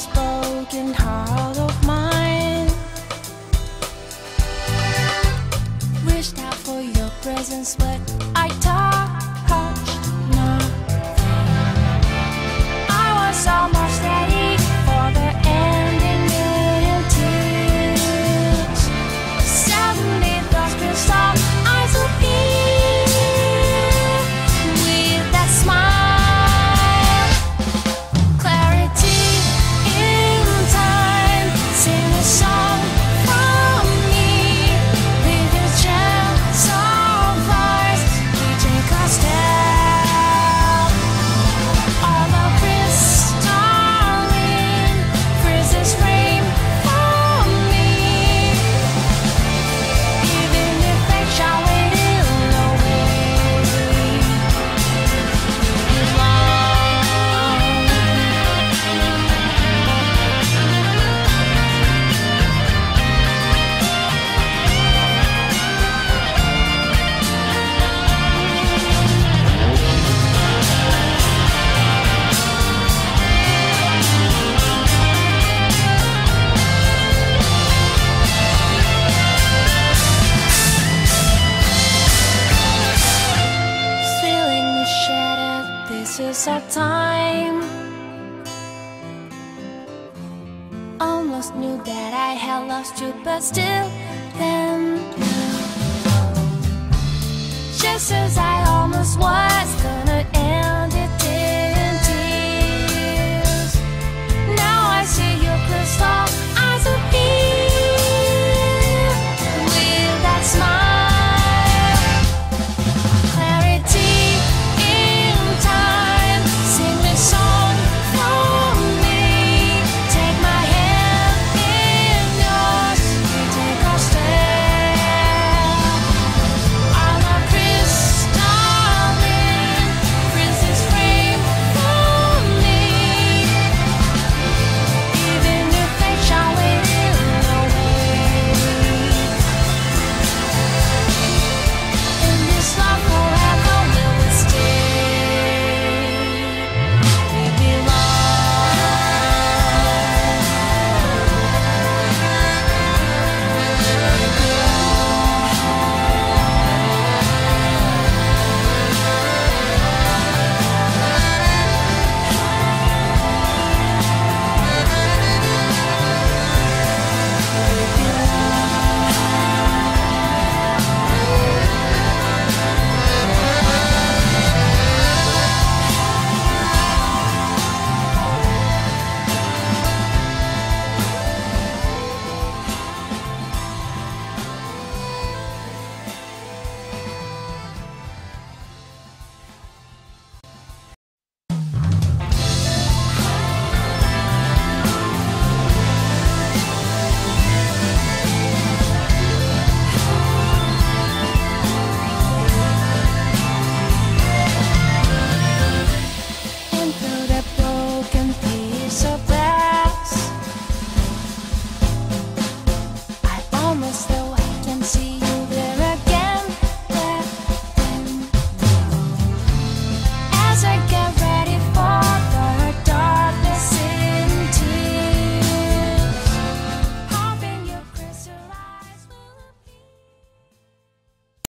this broken heart of mine. Reached out for your presence, but I talk. Our time. Almost knew that I had lost you But still then Just as I almost was gonna almost there.